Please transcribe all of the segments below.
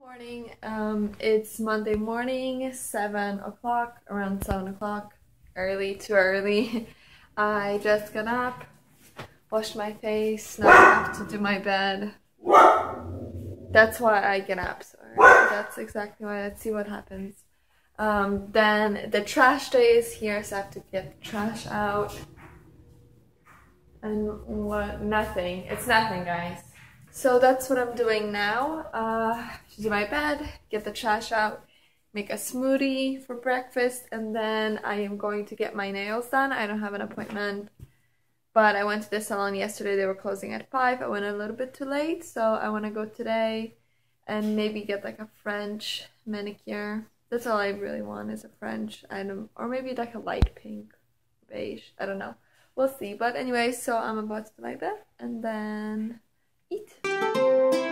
morning um it's monday morning seven o'clock around seven o'clock early too early. I just got up washed my face now i have to do my bed. That's why i get up sorry that's exactly why let's see what happens. Um then the trash day is here so i have to get the trash out. And what nothing. It's nothing guys so that's what I'm doing now. Uh, do my bed, get the trash out, make a smoothie for breakfast, and then I am going to get my nails done. I don't have an appointment, but I went to the salon yesterday. They were closing at 5. I went a little bit too late, so I want to go today and maybe get like a French manicure. That's all I really want is a French item, or maybe like a light pink, beige. I don't know. We'll see. But anyway, so I'm about to do my bed, and then eat.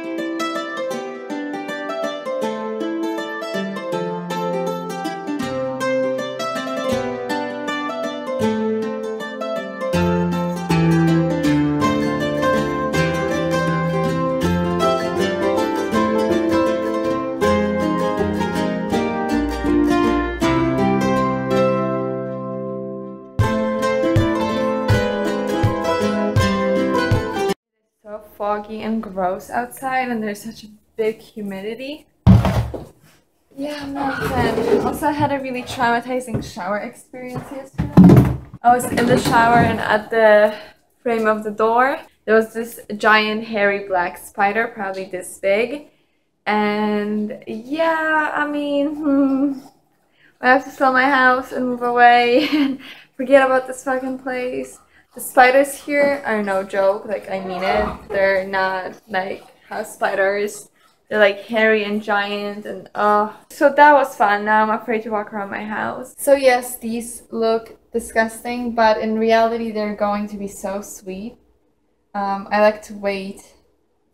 Foggy and gross outside and there's such a big humidity. Yeah, I'm not a fan. Also, I had a really traumatizing shower experience yesterday. I was in the shower and at the frame of the door, there was this giant hairy black spider, probably this big. And yeah, I mean, hmm, I have to sell my house and move away and forget about this fucking place. The spiders here are no joke, like I mean it. They're not like house spiders. They're like hairy and giant and oh. So that was fun. Now I'm afraid to walk around my house. So yes, these look disgusting, but in reality they're going to be so sweet. Um, I like to wait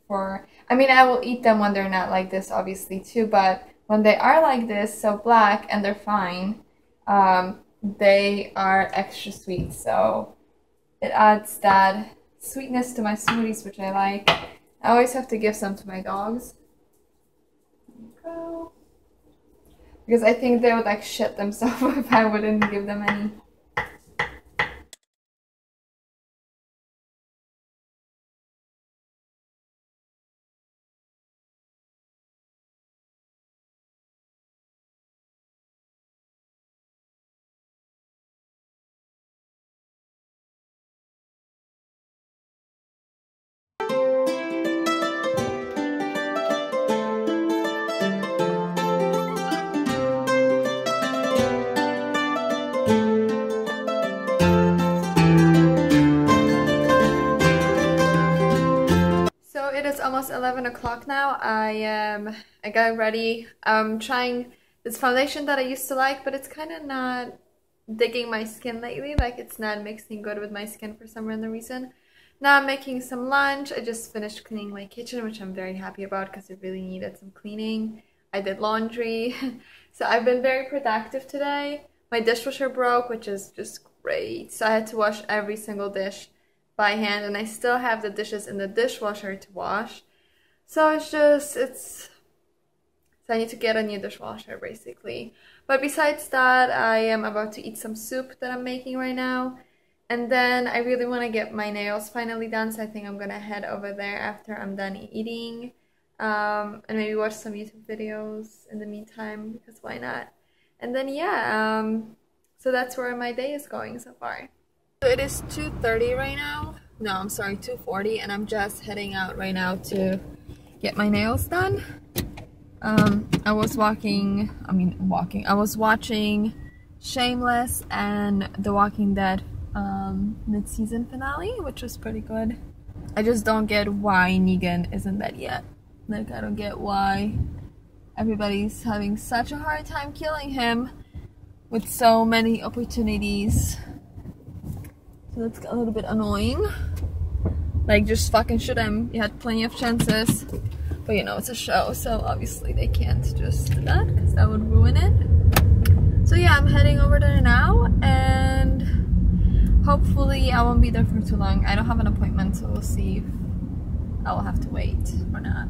for, I mean I will eat them when they're not like this obviously too, but when they are like this, so black and they're fine, um, they are extra sweet. So it adds that sweetness to my smoothies, which I like. I always have to give some to my dogs. Because I think they would like shit themselves if I wouldn't give them any. Almost 11 o'clock now. I um I got ready. I'm trying this foundation that I used to like, but it's kind of not digging my skin lately. Like it's not mixing good with my skin for some random reason. Now I'm making some lunch. I just finished cleaning my kitchen, which I'm very happy about because it really needed some cleaning. I did laundry. so I've been very productive today. My dishwasher broke, which is just great. So I had to wash every single dish by hand and I still have the dishes in the dishwasher to wash. So it's just, it's, so I need to get a new dishwasher basically. But besides that, I am about to eat some soup that I'm making right now. And then I really want to get my nails finally done, so I think I'm gonna head over there after I'm done eating. Um, and maybe watch some YouTube videos in the meantime, because why not? And then yeah, um, so that's where my day is going so far. So it is 2.30 right now. No, I'm sorry, 2.40 and I'm just heading out right now to get my nails done. Um, I was walking, I mean walking, I was watching Shameless and The Walking Dead um, mid-season finale, which was pretty good. I just don't get why Negan isn't dead yet. Like, I don't get why everybody's having such a hard time killing him with so many opportunities so that's a little bit annoying. Like, just fucking shoot him. You had plenty of chances. But you know, it's a show, so obviously they can't just do that because that would ruin it. So yeah, I'm heading over there now and hopefully I won't be there for too long. I don't have an appointment, so we'll see if I will have to wait or not.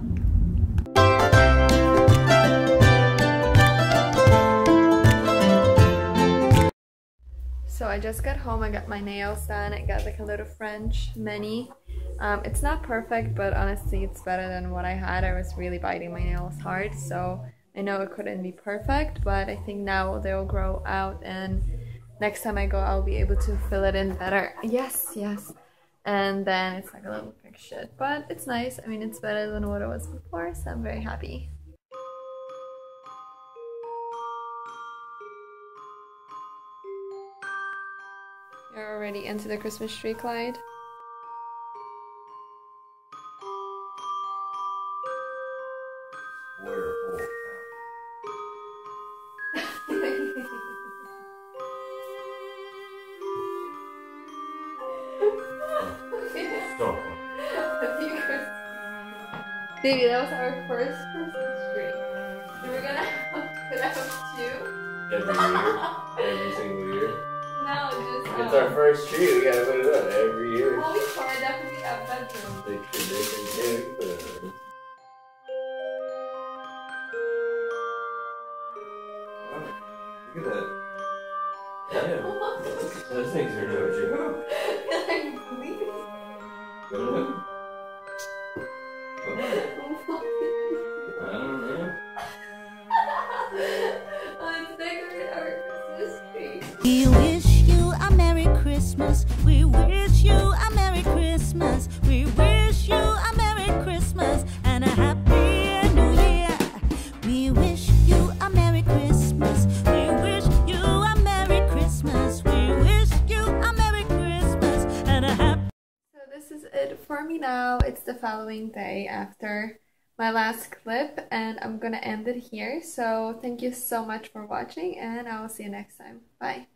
I just got home. I got my nails done. I got like a little French mani. Um, it's not perfect, but honestly, it's better than what I had. I was really biting my nails hard, so I know it couldn't be perfect, but I think now they'll grow out and next time I go, I'll be able to fill it in better. Yes, yes. And then it's like a little like shit, but it's nice. I mean, it's better than what it was before, so I'm very happy. You're already into the Christmas tree, Clyde? Baby, that was our first Christmas tree. So we're gonna put out two. Every year? Every single year? No, just It's um, our first tree, we gotta put it up every year. Well, we tried definitely a bedroom. The tradition, yeah, we put it up. Wow, Look at that. Yeah, those things are no joke. I'm bleeding. Good look. Christmas. We wish you a Merry Christmas. We wish you a Merry Christmas and a Happy New Year. We wish you a Merry Christmas. We wish you a Merry Christmas. We wish you a Merry Christmas and a Happy So this is it for me now. It's the following day after my last clip and I'm gonna end it here. So thank you so much for watching and I will see you next time. Bye.